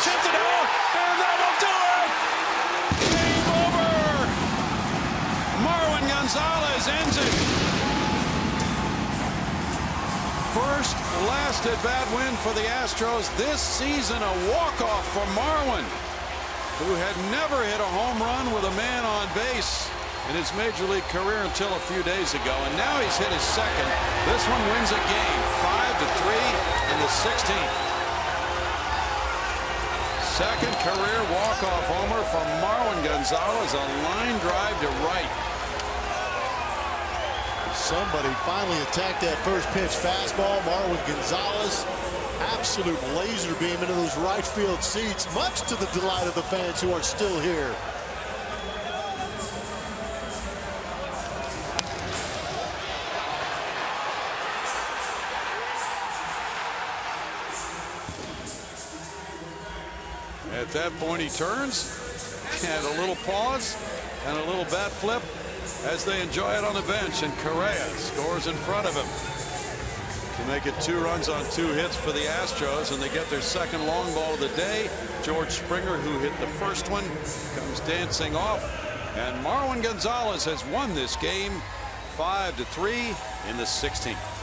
Shifts it out, and that will do it. Game over. Marwin Gonzalez ends it. First last at bat win for the Astros this season. A walk-off for Marwin, who had never hit a home run with a man on base in his major league career until a few days ago. And now he's hit his second. This one wins a game, 5 to three in the 16th. Second career walk-off homer from Marwin Gonzalez, a line drive to right. Somebody finally attacked that first pitch fastball. Marwin Gonzalez, absolute laser beam into those right field seats, much to the delight of the fans who are still here. At that point, he turns and a little pause and a little bat flip as they enjoy it on the bench. And Correa scores in front of him to make it two runs on two hits for the Astros. And they get their second long ball of the day. George Springer, who hit the first one, comes dancing off. And Marwin Gonzalez has won this game 5 to 3 in the 16th.